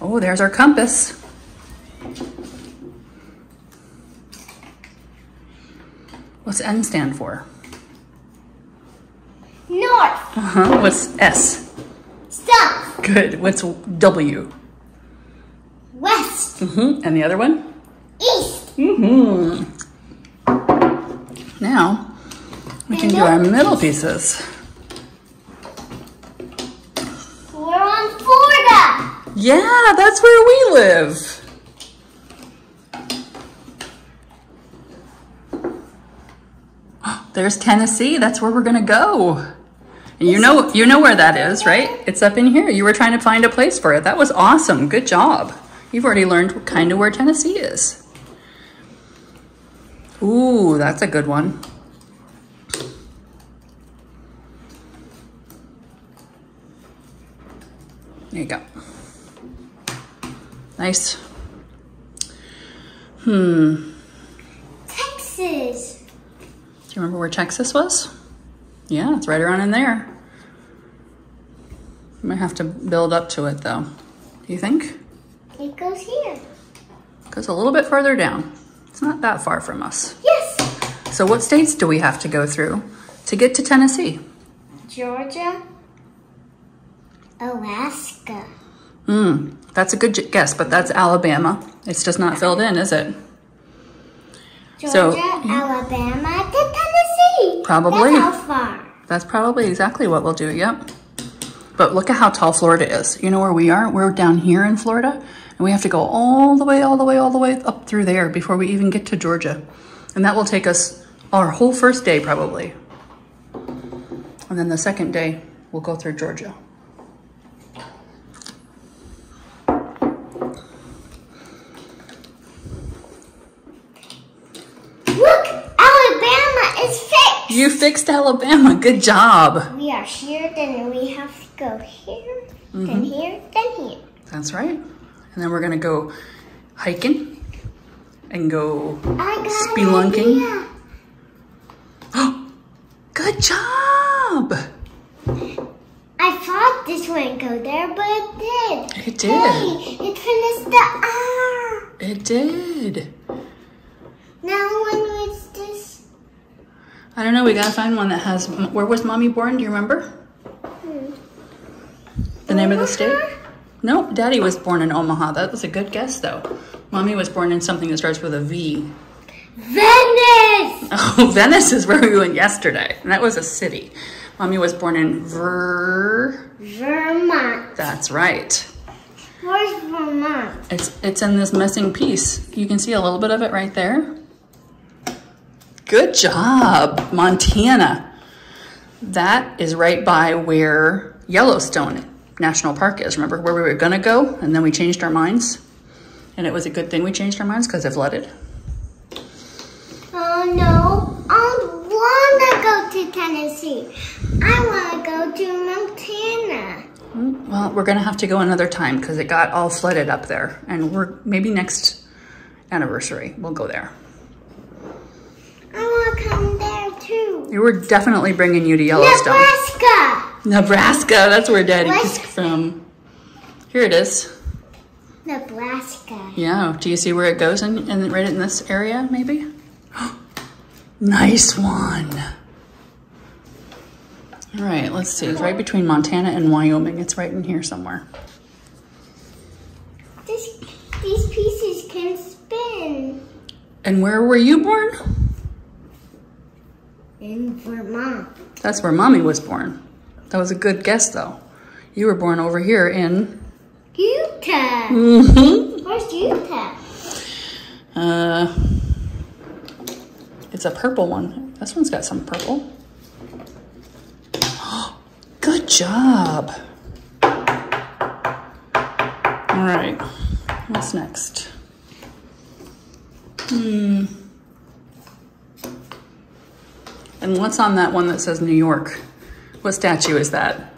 Oh, there's our compass. What's N stand for? North. Uh-huh. What's S? South. Good. What's W? West. Mm-hmm. And the other one? East. Mm-hmm. Now, we can do our middle pieces. We're on Florida. Yeah, that's where we live. There's Tennessee. That's where we're gonna go. And you know, you know where that is, right? It's up in here. You were trying to find a place for it. That was awesome. Good job. You've already learned kind of where Tennessee is. Ooh, that's a good one. There you go. Nice. Hmm. Texas. Do you remember where Texas was? Yeah, it's right around in there. You might have to build up to it though. Do you think? It goes here. Goes a little bit further down. It's not that far from us. Yes. So what states do we have to go through to get to Tennessee? Georgia. Alaska. Hmm, that's a good guess, but that's Alabama. It's just not filled in, is it? Georgia, So- Alabama to Tennessee. Probably. That's how far. That's probably exactly what we'll do, yep. But look at how tall Florida is. You know where we are? We're down here in Florida, and we have to go all the way, all the way, all the way up through there before we even get to Georgia. And that will take us our whole first day, probably. And then the second day, we'll go through Georgia. Look, Alabama is fixed. You fixed Alabama. Good job. We are here, then we have to go here, Mm-hmm. then here, then here. That's right. And then we're going to go hiking and go Spelunking? Good job. I thought this wouldn't go there, but it did. It did. Hey, it finished the R. It did. I don't know. We gotta find one that has. Where was mommy born? Do you remember? The name of the state? No, daddy was born in Omaha. That was a good guess, though. Mommy was born in something that starts with a V. Venice. Oh, Venice is where we went yesterday, and that was a city. Mommy was born in Ver. Vermont. That's right. Where's Vermont? It's it's in this missing piece. You can see a little bit of it right there. Good job, Montana. That is right by where Yellowstone National Park is. Remember where we were gonna go and then we changed our minds? And it was a good thing we changed our minds because it flooded. Oh no, I want to go to Tennessee. I want to go to Montana. Mm, well, we're gonna have to go another time because it got all flooded up there. And we're maybe next anniversary we'll go there. I want to come there too. We were definitely bringing you to Yellowstone. Nebraska. Nebraska, that's where Daddy is from. Here it is. Nebraska. Yeah, do you see where it goes in, in right in this area, maybe? nice one. All right, let's see. It's right between Montana and Wyoming. It's right in here somewhere. This, these pieces can spin. And where were you born? In Vermont. That's where Mommy was born. That was a good guess, though. You were born over here in. Utah. Mm-hmm. Where's Utah? Uh, it's a purple one. This one's got some purple. Good job. All right, what's next? Hmm. And what's on that one that says New York? What statue is that?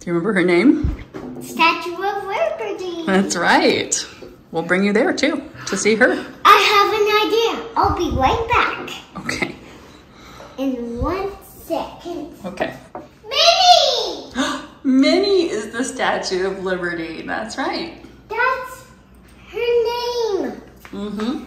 Do you remember her name? Statue of Liberty. That's right. We'll bring you there too to see her. I have an idea. I'll be right back. Okay. In one second. Okay. Minnie! Minnie is the Statue of Liberty. That's right. That's her name. Mm-hmm.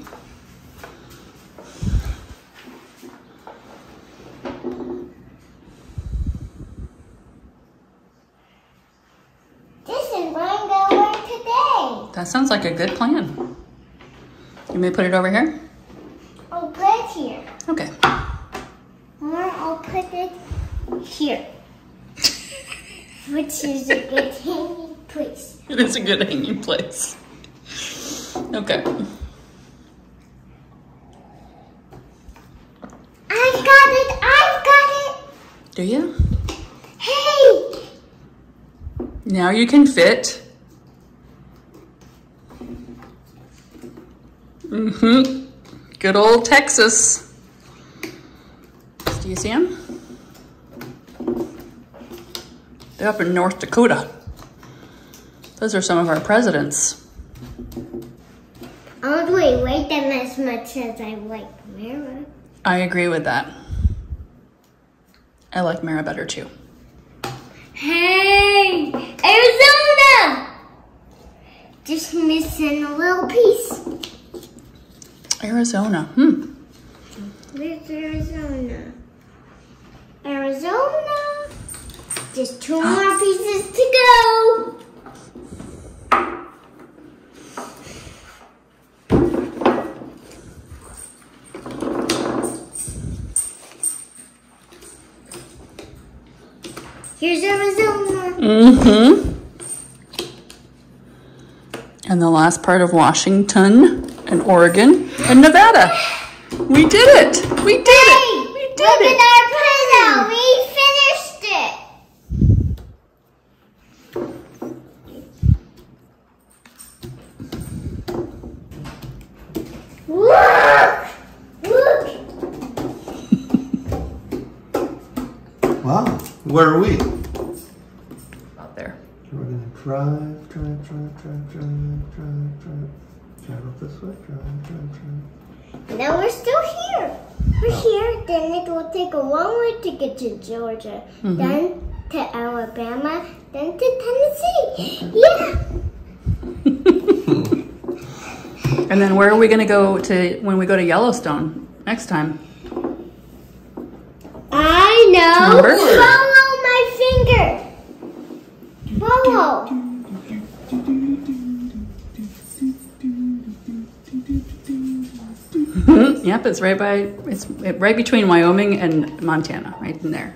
This is what I'm going to wear today. That sounds like a good plan. You may put it over here? Oh, I'll put it here. Okay. Or I'll put it here. Which is a good hanging place. It is a good hanging place. Okay. I've got it! I've got it! Do you? Hey! Now you can fit. Mm-hmm. Good old Texas. Do you see them? They're up in North Dakota. Those are some of our presidents. I don't really like them as much as I like Mara. I agree with that. I like Mara better too. Hey! Arizona! Just missing a little piece. Arizona. Hmm. Where's Arizona? Arizona! Just two more pieces to go. Here's Arizona. Mm-hmm. And the last part of Washington and Oregon and Nevada. We did it. We did Hey, it. We look did it. at our puzzle. We finished it. Look! Look! Wow. Where are we? Out there. We're gonna drive, drive, drive, drive, drive, drive, drive. This way. Now we're still here. We're oh. here. Then it will take a long way to get to Georgia. Mm-hmm. Then to Alabama. Then to Tennessee. Yeah. And then where are we going to go to when we go to Yellowstone next time? I know. Remember? Yep, it's right by it's right between Wyoming and Montana, right in there.